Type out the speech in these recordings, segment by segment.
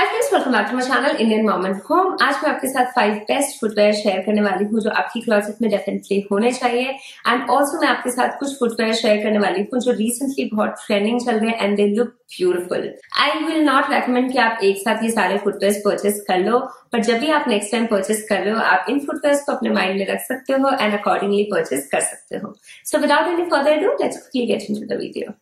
Hi friends welcome back to my channel Indian moment home आज मैं आपके साथ फाइव बेस्ट फुटवेयर शेयर करने वाली हूँ, जो आपकी क्लोजेट में डेफिनेटली होने चाहिए। एंड ऑल्सो मैं आपके साथ कुछ फुटवेयर शेयर करने वाली हूँ, जो रिसेंटली बहुत ट्रेंडिंग चल रहे हैं and they look beautiful I will not recommend कि आप एक साथ ये सारे फुटवेयर परचेस कर लो बट जब भी आप नेक्स्ट टाइम परचेस कर रहे हो, आप इन फुटवेयर को अपने माइंड में रख सकते हो एंड अकॉर्डिंगली परचेस कर सकते हो। So without any further do let's get into the video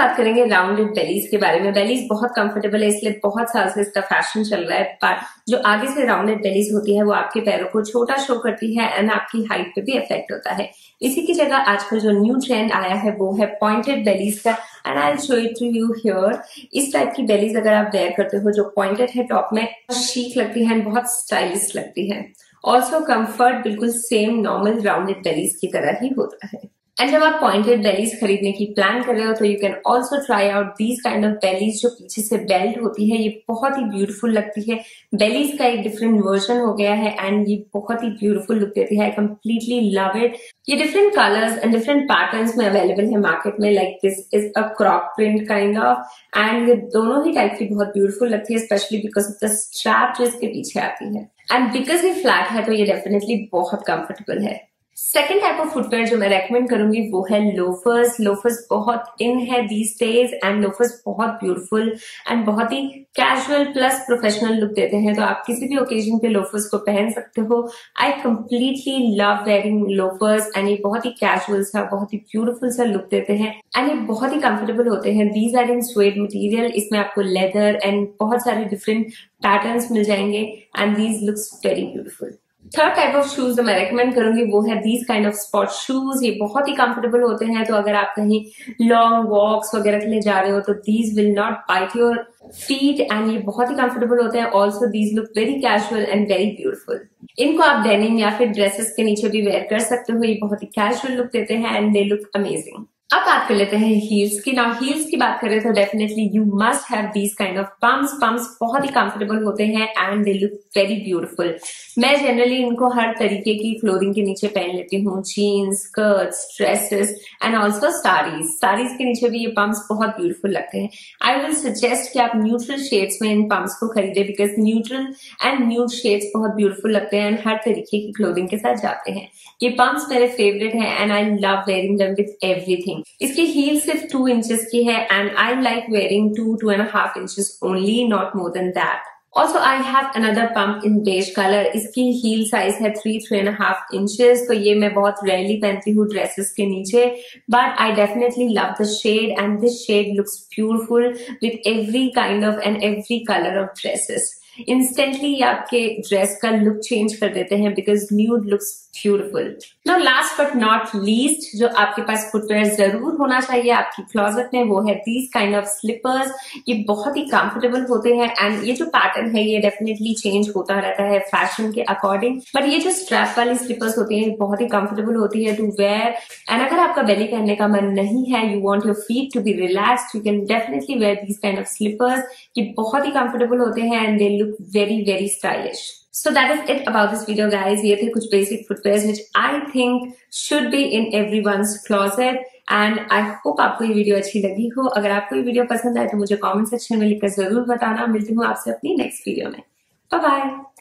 बात करेंगे राउंडेड बेलीज के बारे में। बेलीज बहुत कंफर्टेबल है, इसलिए बहुत साल से इसका फ़ैशन चल रहा है। पर जो आगे से राउंडेड बेलीज होती है, वो आपके पैरों को छोटा शो करती है एंड आपकी हाइट पे भी इफ़ेक्ट होता है। इसी की जगह आजकल जो न्यू ट्रेंड आया है, वो है पॉइंटेड बेलीज का। And I show it to you here इस टाइप की बेलीज अगर आप वेयर करते हो, जो पॉइंटेड है टॉप में शीक लगती है एंड बहुत स्टाइलिश लगती है। ऑल्सो कंफर्ट बिल्कुल सेम नॉर्मल राउंडेड बेलीज की तरह ही होता है। एंड जब आप पॉइंटेड बेलीज खरीदने की प्लान कर रहे हो तो you can also try out these kind of bellies जो पीछे से बेल्ट होती है, ये बहुत ही ब्यूटीफुल लगती है। बेलीज का एक डिफरेंट वर्जन हो गया है एंड ये बहुत ही ब्यूटीफुल लुक देती है। आई कम्प्लीटली लव इट ये different colours and different pattern में अवेलेबल है मार्केट में like this is a crop print kind of and ये दोनों ही टाइप की बहुत ब्यूटीफुल लगती है specially because of the strap जो इसके पीछे आती है। एंड बिकॉज़ ये फ्लैट है तो ये डेफिनेटली बहुत कंफर्टेबल है। सेकेंड टाइप ऑफ़ फुटवेयर जो मैं रेकमेंड करूँगी वो है लोफर्स लोफर्स बहुत इन है दीज डेज़ एंड लोफर्स बहुत ब्यूटीफुल एंड बहुत ही कैजुअल प्लस प्रोफेशनल लुक देते हैं। तो आप किसी भी ओकेजन पे लोफर्स को पहन सकते हो। I completely love wearing loafers and ये बहुत ही कैजुअल सा, बहुत ही ब्यूटीफुल सा लुक देते हैं। एंड ये बहुत ही कंफर्टेबल होते हैं। These are in suede material इसमें आपको लेदर एंड बहुत सारे डिफरेंट पैटर्न मिल जाएँगे। And these looks very beautiful third type of shoes जो मैं रेकमेंड करूँगी वो है these kind of sport shoes ये बहुत ही कंफर्टेबल होते हैं तो अगर आप कहीं लॉन्ग वॉक्स वगैरह के लिए जा रहे हो तो these will not bite your feet and ये बहुत ही कंफर्टेबल होते हैं. Also these look very casual and very beautiful इनको आप डेनिम या फिर ड्रेसेस के नीचे भी वेयर कर सकते हो. ये बहुत ही कैजुअल लुक देते हैं एंड दे लुक अमेजिंग अब बात कर लेते हैं हील्स की। नाउ हील्स की बात करें तो definitely you must have these kind of pumps pumps बहुत ही कंफर्टेबल होते हैं and they look very beautiful मैं जनरली इनको हर तरीके की क्लोथिंग के नीचे पहन लेती हूँ। Jeans skirts dresses and also saris saris के नीचे भी ये पम्प्स बहुत ब्यूटीफुल लगते हैं। आई विल सजेस्ट कि आप न्यूट्रल शेड्स में इन पम्प्स को खरीदे because neutral and nude shades बहुत ब्यूटीफुल लगते हैं एंड हर तरीके की क्लोथिंग के साथ जाते हैं। ये पम्प्स मेरे फेवरेट हैं and I love wearing them with everything इसकी हील सिर्फ़ टू इंचेस की है and I like wearing two two and half inches only not more than that also I have another pump in beige colour इसकी heel size है three three and half inches तो ये मैं बहुत rarely पहनती हूँ ड्रेसेस के नीचे. But I definitely love the shade and this shade looks beautiful with every kind of and every colour of dresses instantly आपके ड्रेस का लुक चेंज कर देते हैं because nude looks beautiful no last but not least जो आपके पास footwear ज़रूर होना चाहिए, आपकी क्लॉजेट में वो है दीज काइंड ऑफ़ स्लीपर्स ये बहुत ही कंफर्टेबल होते हैं एंड ये जो पैटर्न है, ये डेफिनेटली चेंज होता रहता है फ़ैशन के अकॉर्डिंग बट ये जो स्ट्रैप वाली स्लीपर्स होती है बहुत ही कंफर्टेबल होती है टू वेयर एंड अगर आपका बेली पहनने का मन नहीं है you want your feet to be relax you can definitely wear these kind of slippers ये बहुत ही कंफर्टेबल होते हैं and they look very very stylish So that is it about this video, guys. ये थे कुछ basic footwears, which I think should be in everyone's closet. And I hope आपको ये वीडियो अच्छी लगी हो अगर आपको ये वीडियो पसंद आए तो मुझे कमेंट सेक्शन में लिखकर ज़रूर बताना मिलती हूँ आपसे अपनी नेक्स्ट वीडियो में बाय बाय